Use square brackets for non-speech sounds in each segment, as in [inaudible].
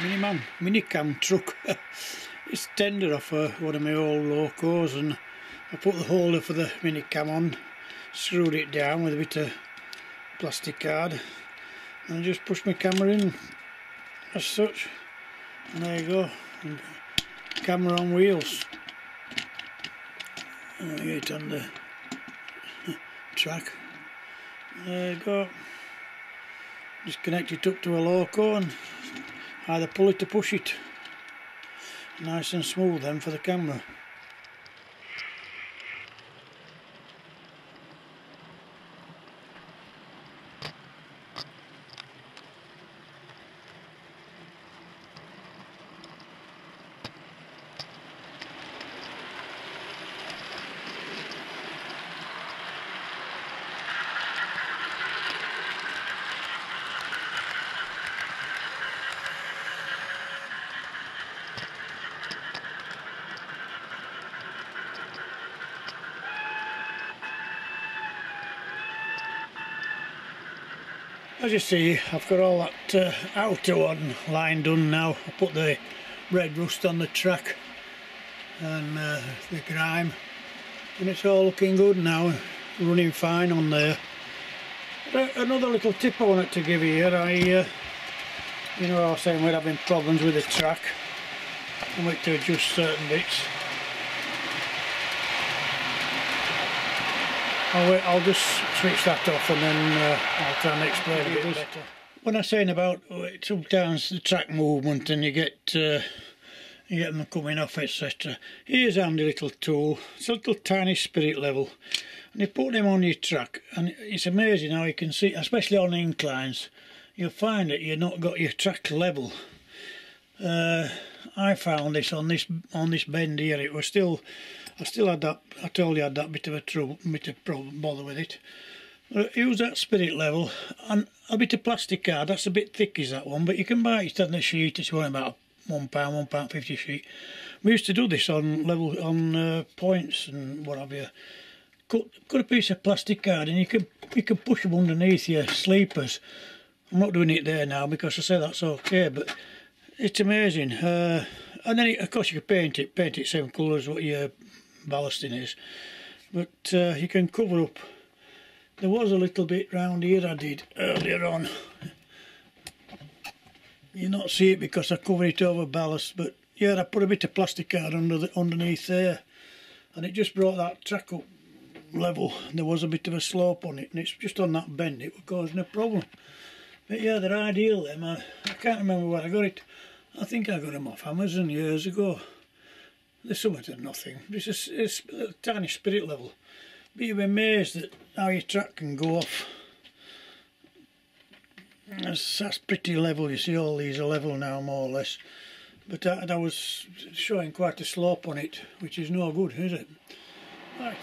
Miniman, minicam truck. [laughs] it's tender off uh, one of my old locos and I put the holder for the minicam on, screwed it down with a bit of plastic card and I just pushed my camera in. As such and there you go camera on wheels. And I get it on the [laughs] track. There you go. Just connect it up to a loco and either pull it or push it. Nice and smooth then for the camera As you see, I've got all that uh, outer one line done now. I put the red rust on the track and uh, the grime and it's all looking good now, running fine on there. But another little tip I wanted to give you here, I, uh, you know I was saying we're having problems with the track and we to adjust certain bits. I'll, I'll just switch that off and then uh, I'll try and explain a bit better. When I'm saying about uh, sometimes the track movement and you get uh, you get them coming off etc. Here's a handy little tool. It's a little tiny spirit level and you put them on your track and it's amazing how you can see, especially on inclines, you'll find that you've not got your track level. Uh, I found this on this on this bend here. It was still I still had that, I told you I had that bit of a trouble, bit of problem, bother with it. But use that spirit level and a bit of plastic card, that's a bit thick is that one, but you can buy it on the sheet, it's only about one pound, one pound fifty sheet. We used to do this on level, on uh, points and what have you. Cut, cut a piece of plastic card and you can, you can push them underneath your sleepers. I'm not doing it there now because I say that's okay, but it's amazing. Uh, and then, it, of course, you can paint it, paint it same colours what your ballasting is. But uh, you can cover up. There was a little bit round here I did earlier on. You not see it because I covered it over ballast but yeah I put a bit of plastic card under the, underneath there and it just brought that track up level. There was a bit of a slope on it and it's just on that bend it was causing a problem. But yeah they're ideal them. I, I can't remember where I got it. I think I got them off Amazon years ago there's something to nothing. It's a, it's a tiny spirit level. But you'll be amazed at how your track can go off. That's, that's pretty level. You see all these are level now more or less. But that, that was showing quite a slope on it, which is no good, is it? Right.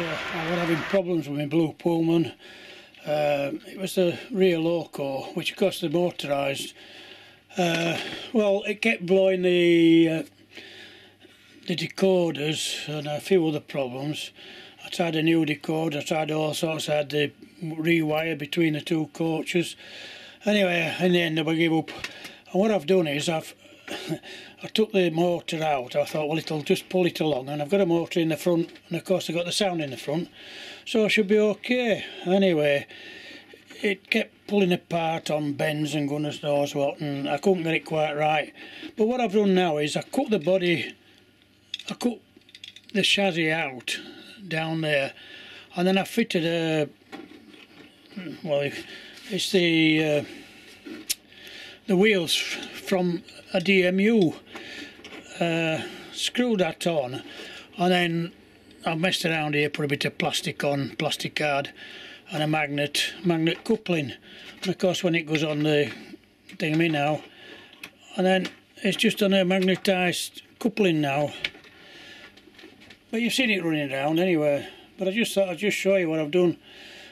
Uh, I was having problems with my Blue Pullman. Uh, it was the rear loco, which of course the motorised. Uh, well, it kept blowing the uh, the decoders and a few other problems. I tried a new decoder, I tried all sorts, I had the rewire between the two coaches. Anyway, in the end I gave up. And what I've done is I've [coughs] I took the motor out. I thought, well, it'll just pull it along. And I've got a motor in the front, and of course I've got the sound in the front. So I should be okay. Anyway, it kept pulling apart on bends and goodness knows what, and I couldn't get it quite right. But what I've done now is I cut the body, I cut the chassis out down there, and then I fitted a, well, it's the, uh, the wheels from a DMU. Uh, screwed that on and then I've messed around here, put a bit of plastic on, plastic card and a magnet, magnet coupling. And of course when it goes on the thingy now, and then it's just on a magnetised coupling now. But you've seen it running around anyway. But I just thought I'd just show you what I've done.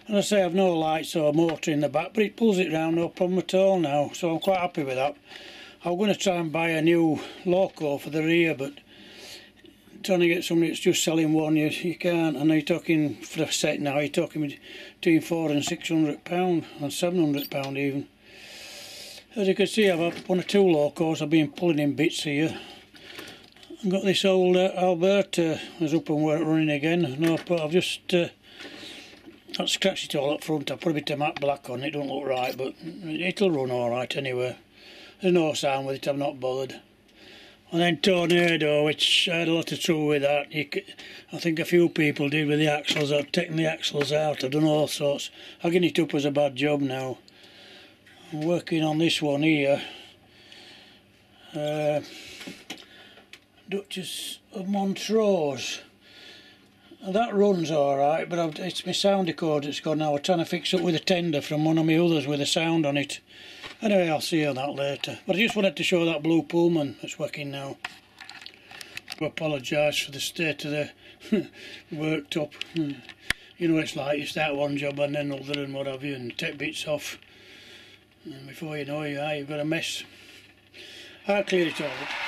And I say I've no lights or motor in the back, but it pulls it round no problem at all now. So I'm quite happy with that. I'm going to try and buy a new loco for the rear, but trying to get somebody that's just selling one, you, you can't. and you're talking for a set now, you're talking between four and six hundred pound, and seven hundred pound even. As you can see, I've had one or two locos I've been pulling in bits here. I've got this old uh, Alberta was up and running again. No, but I've just uh, I've scratched it all up front. I put a bit of matte black on it. Don't look right, but it'll run all right anyway. There's no sound with it, I'm not bothered. And then Tornado, which I had a lot of trouble with that. Could, I think a few people did with the axles. I've taken the axles out, I've done all sorts. Hugging it up was a bad job now. I'm working on this one here. Uh, Duchess of Montrose. That runs alright, but I've, it's my sound recorder that's gone now. I'm trying to fix it with a tender from one of my others with a sound on it. Anyway, I'll see you on that later. But I just wanted to show that blue Pullman that's working now. I apologise for the state of the [laughs] worktop. You know it's like, you start one job and then another and what have you, and take bits off. And before you know it, you've got a mess. I'll clear it all up.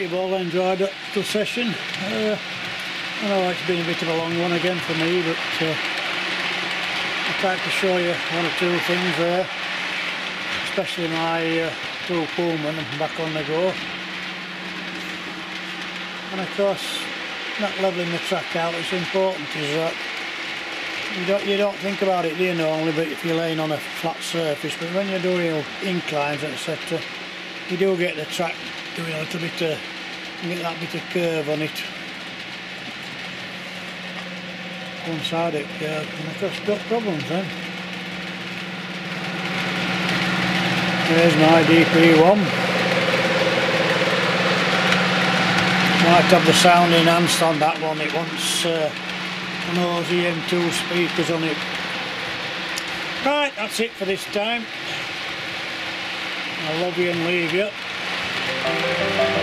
You've all enjoyed the session. Uh, I know it's been a bit of a long one again for me, but uh, I tried to show you one or two things there, especially my uh, Blue Pullman back on the go. And of course, not levelling the track out, it's important is that you don't, you don't think about it, do you normally, but if you're laying on a flat surface, but when you're doing inclines, etc., you do get the track doing a little bit of get that bit of curve on it. One side it curve, and course got problems then. There's my DP1. Might have the sound enhanced on that one, it wants uh, an OZM2 speakers on it. Right, that's it for this time. I'll love you and leave Thank you.